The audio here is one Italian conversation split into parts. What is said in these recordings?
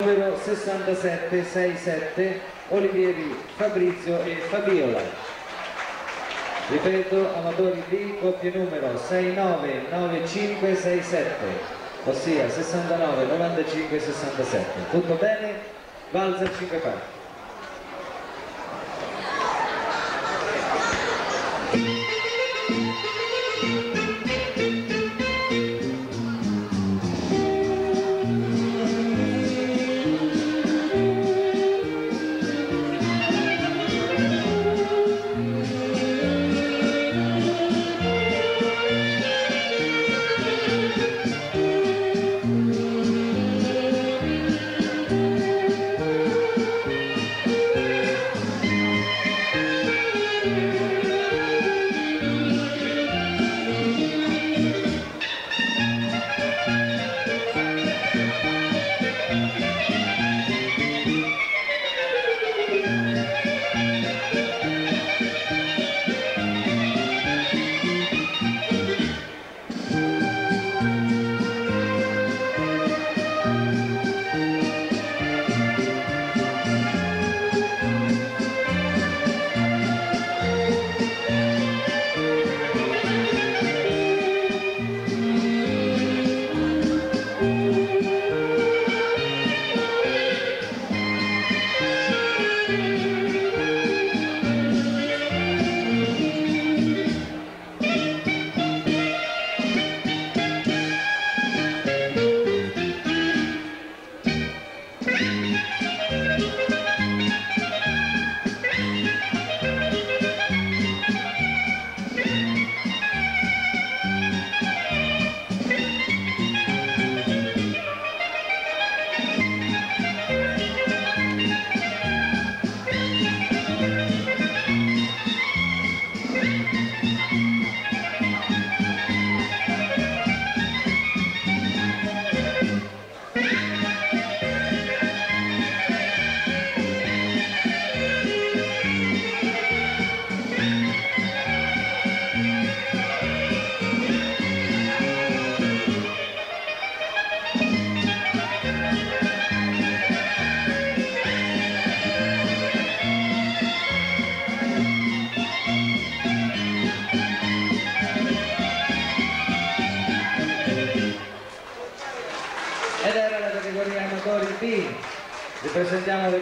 numero 6767 Olivieri Fabrizio e Fabiola. Ripeto, amatori B, coppia numero 699567, ossia 69 95 67. Tutto bene? Valzer 5 parti.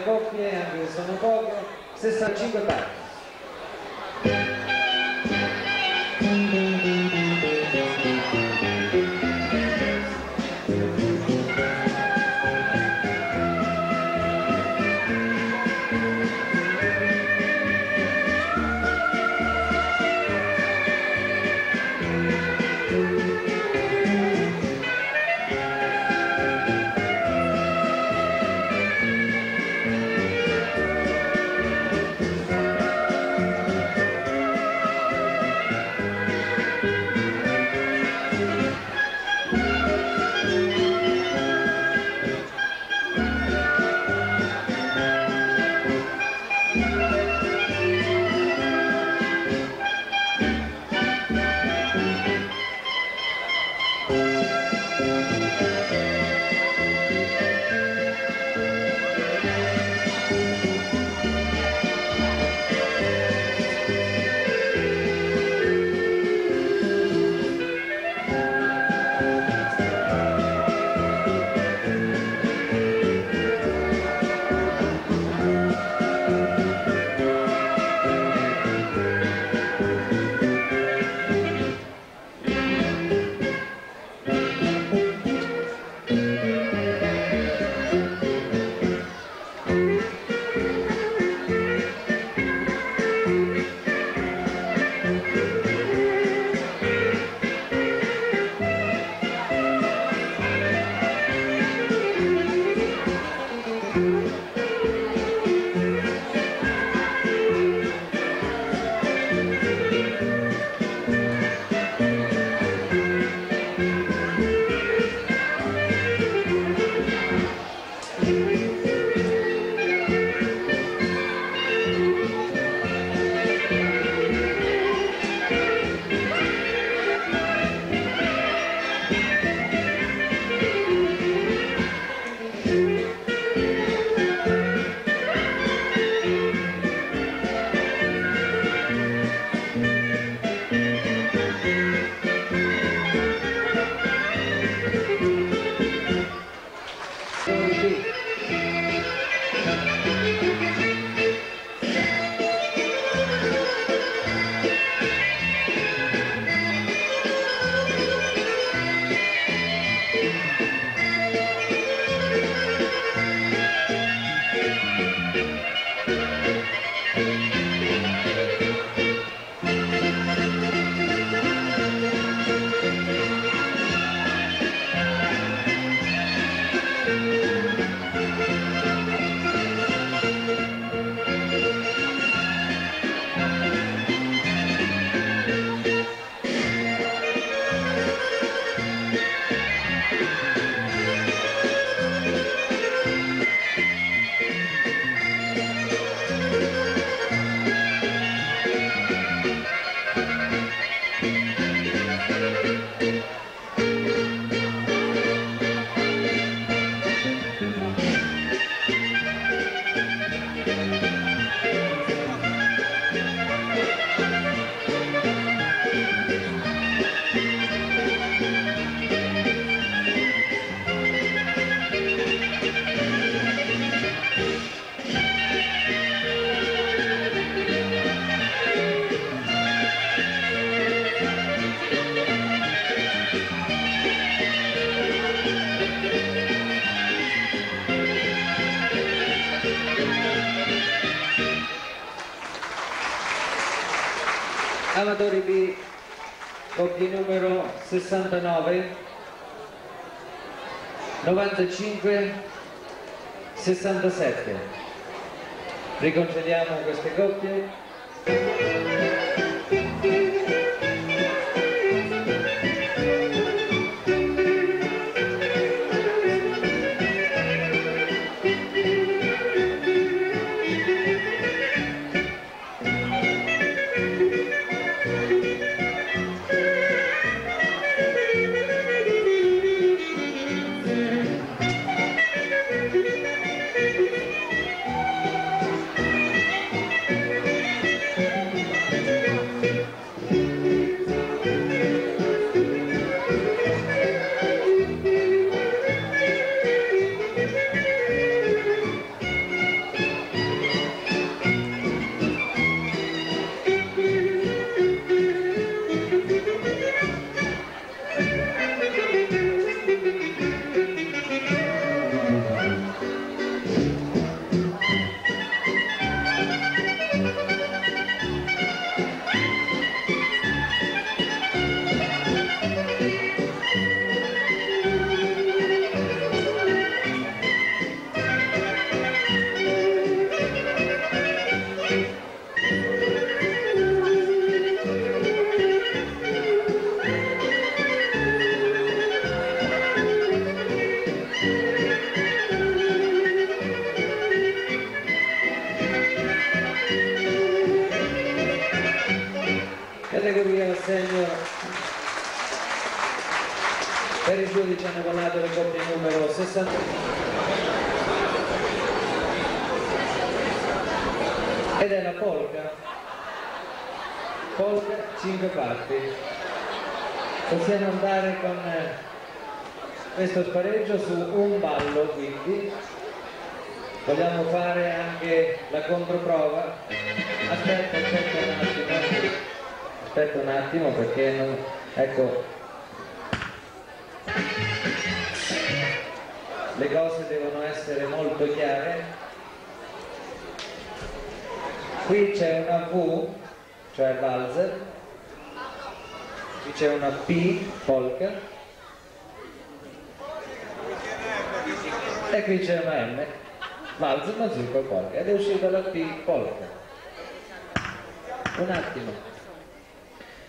Coppie, anche se sono poche, 65 parti. 69, 95, 67. Riconcediamo queste coppie. Polka 5 parti. Possiamo andare con eh, questo spareggio su un ballo quindi. Vogliamo fare anche la controprova? Aspetta aspetta un attimo. Aspetta un attimo perché non ecco. Le cose devono essere molto chiare. Qui c'è una V cioè valzer qui c'è una P polka e qui c'è una M valzer mazurka polka ed è uscita la P polka un attimo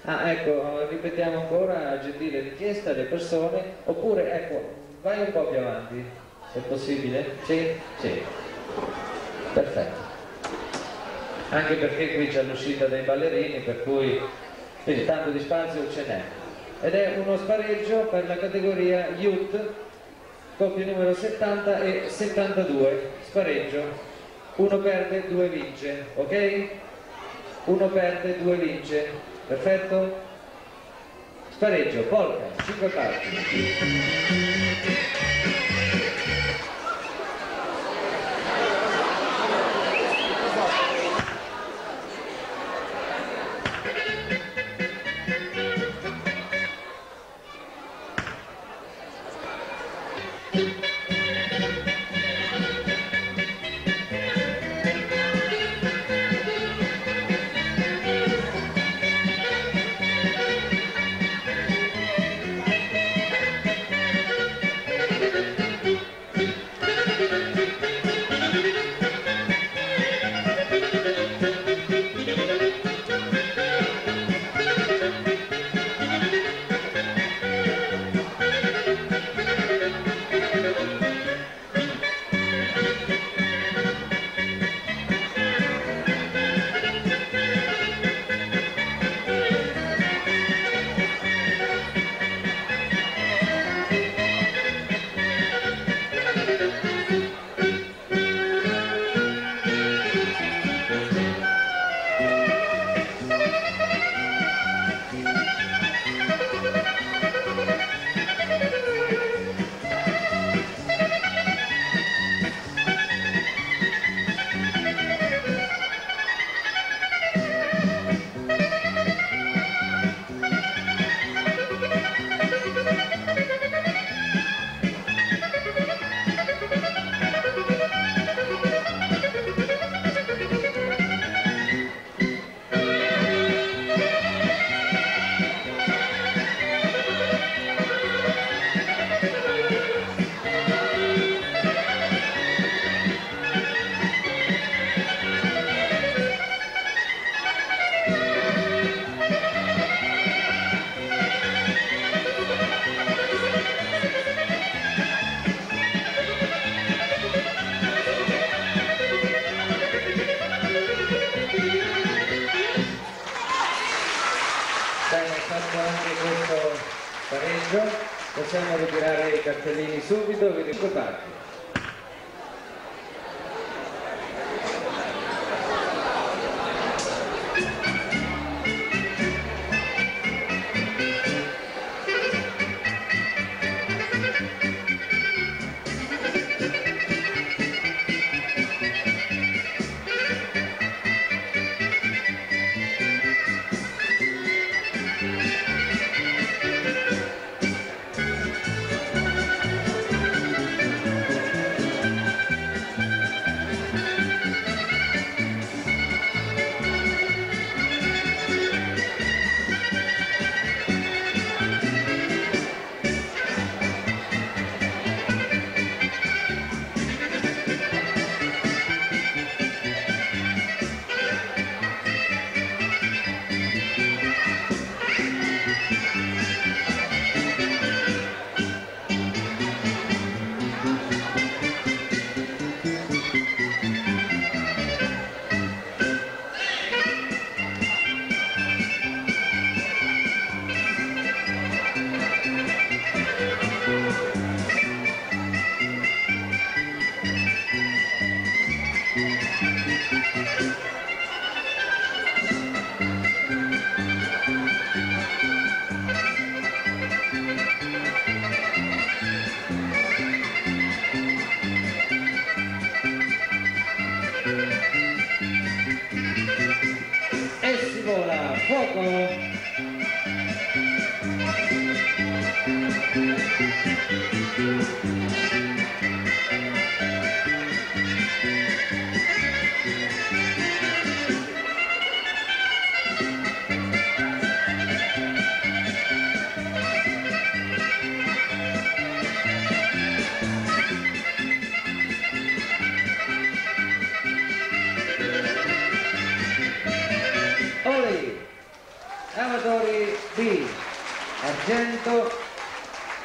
Ah, ecco, ripetiamo ancora, gentile richiesta alle persone, oppure, ecco, vai un po' più avanti, se possibile. Sì? Sì. Perfetto. Anche perché qui c'è l'uscita dei ballerini, per cui quindi tanto di spazio ce n'è. Ed è uno spareggio per la categoria Youth, coppia numero 70 e 72. Spareggio. Uno perde, due vince, ok? Uno perde, due vince. Perfetto? Spareggio, polka, 5 parti. Possiamo ritirare i cartellini subito, vi ricordate.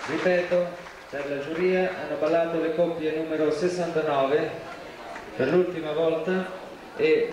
Ripeto, per la giuria hanno ballato le coppie numero 69 per l'ultima volta e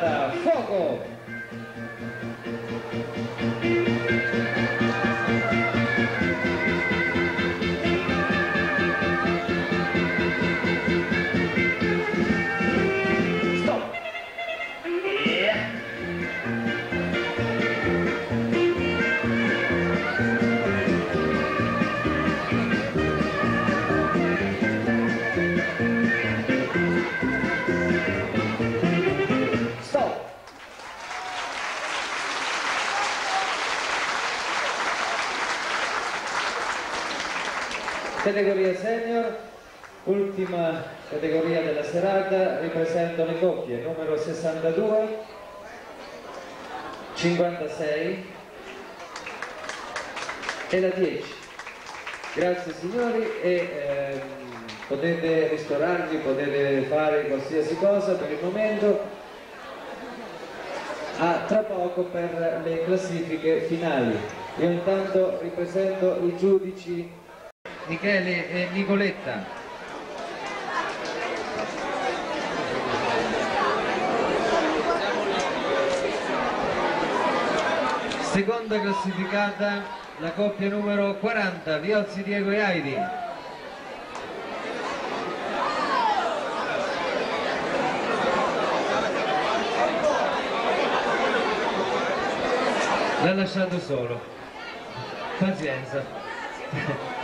的后果 Categoria senior, ultima categoria della serata, ripresento le coppie, numero 62, 56 e la 10. Grazie signori e ehm, potete ristorarvi, potete fare qualsiasi cosa per il momento. A tra poco per le classifiche finali. Io intanto ripresento i giudici Michele e Nicoletta. Seconda classificata la coppia numero 40, Viozzi Diego e Aidi. L'ha lasciato solo. Pazienza.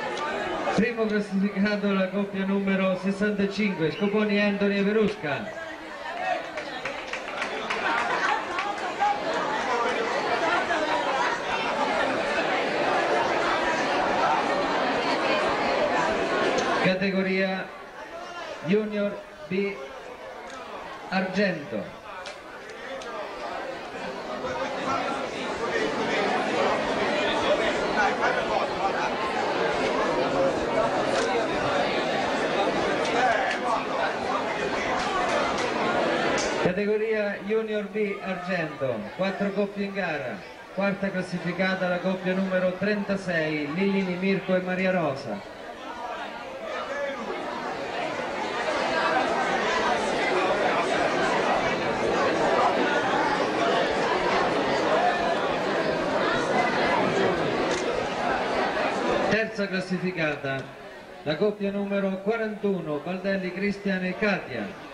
Primo classificato la coppia numero 65, Scoponi Anthony e Verusca. Categoria Junior B Argento. Categoria Junior B Argento, quattro coppie in gara, quarta classificata la coppia numero 36, Lillini Mirko e Maria Rosa. Terza classificata la coppia numero 41, Baldelli Cristian e Katia.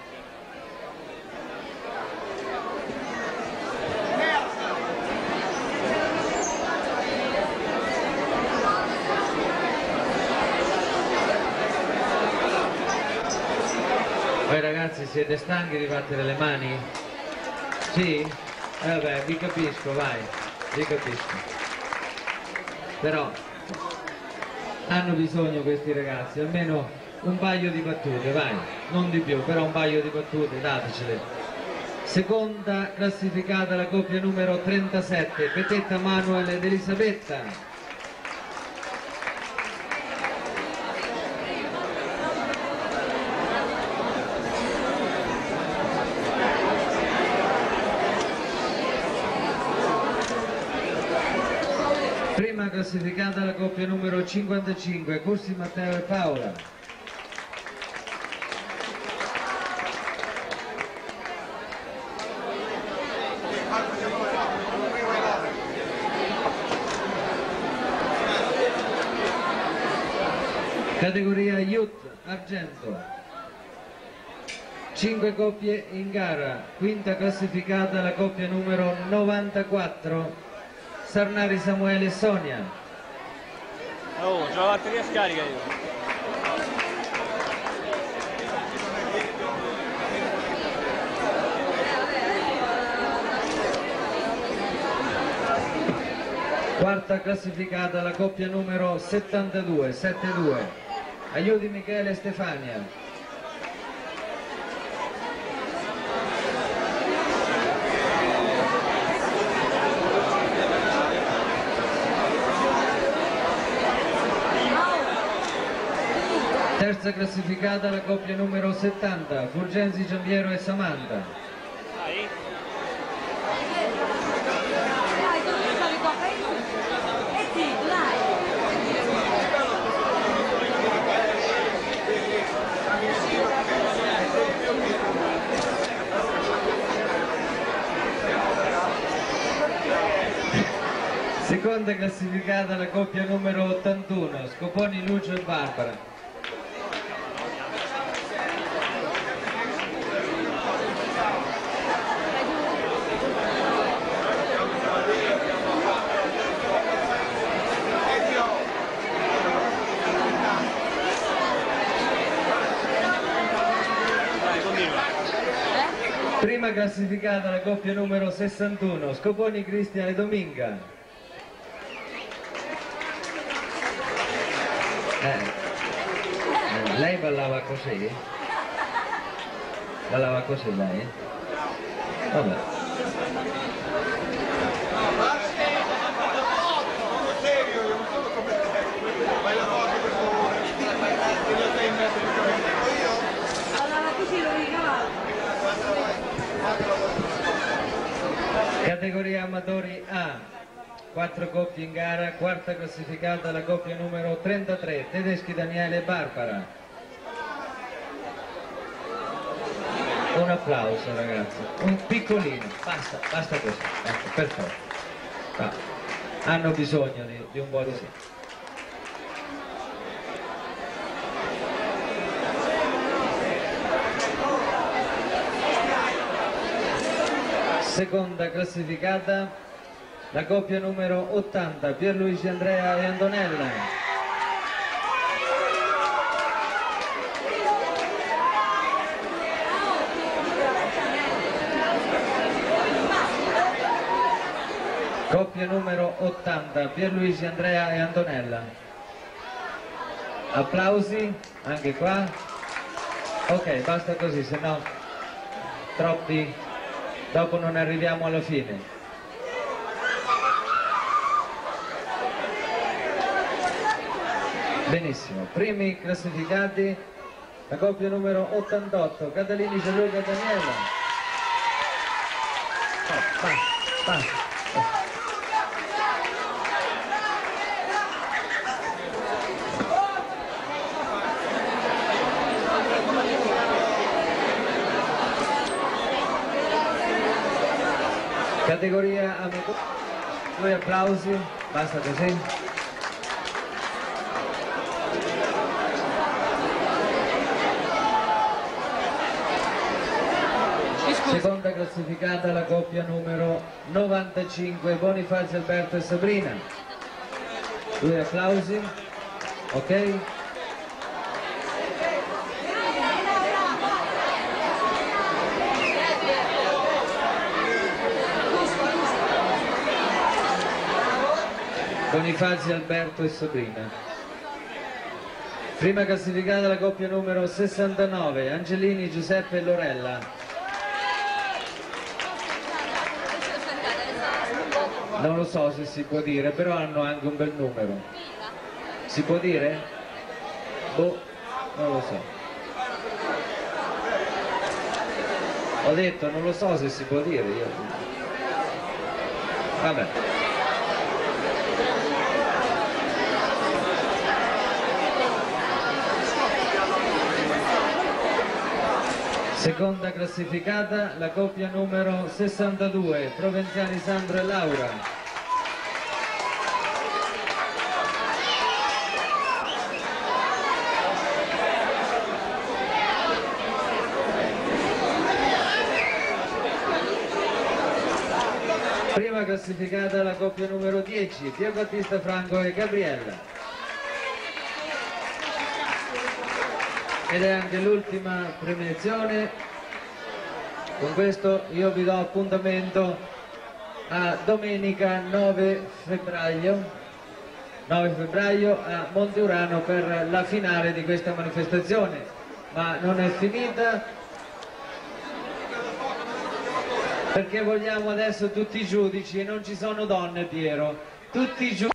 Ragazzi siete stanchi di battere le mani? Sì? Eh, vabbè, vi capisco, vai, vi capisco. Però hanno bisogno questi ragazzi, almeno un paio di battute, vai, non di più, però un paio di battute, datecele. Seconda classificata la coppia numero 37, Petetta Manuel ed Elisabetta. Prima classificata la coppia numero 55, Corsi Matteo e Paola. Categoria Youth Argento. 5 coppie in gara, quinta classificata la coppia numero 94, Sarnari Samuele e Sonia. Oh, c'ho la batteria scarica io. Quarta classificata la coppia numero 72, 7-2. Aiuti Michele e Stefania. Terza classificata la coppia numero 70, Fulgenzi Giambiero e Samantha. Seconda classificata la coppia numero 81, Scoponi Lucio e Barbara. Classificata la coppia numero 61, Scoponi Cristian e Dominga. Eh, eh, lei ballava così? Ballava così lei? Vabbè. Allora così lo ricavavo. Categoria amatori A, quattro coppie in gara, quarta classificata la coppia numero 33, Tedeschi Daniele e Barbara. Un applauso ragazzi, un piccolino, basta, basta così, ecco, perfetto. Va. hanno bisogno di, di un po' di Seconda classificata la coppia numero 80 Pierluigi Andrea e Antonella. Coppia numero 80 Pierluigi Andrea e Antonella. Applausi anche qua. Ok, basta così, se no troppi dopo non arriviamo alla fine. Benissimo, primi classificati la coppia numero 88, Catalini Gianluca Daniela. Oh, pa, pa. Categoria amico, due applausi, basta così. Seconda classificata la coppia numero 95 Bonifazio Alberto e Sabrina. Due applausi. Ok? Bonifazio Alberto e Sabrina. Prima classificata la coppia numero 69 Angelini Giuseppe e Lorella. Non lo so se si può dire, però hanno anche un bel numero. Si può dire? Boh, non lo so. Ho detto, non lo so se si può dire io. Vabbè. Seconda classificata la coppia numero 62, Provenziani Sandro e Laura. Prima classificata la coppia numero 10, Pier Battista Franco e Gabriella. Ed è anche l'ultima premiazione. Con questo io vi do appuntamento a domenica 9 febbraio. 9 febbraio a Monte Urano per la finale di questa manifestazione. Ma non è finita. Perché vogliamo adesso tutti i giudici e non ci sono donne Piero. Tutti i giudici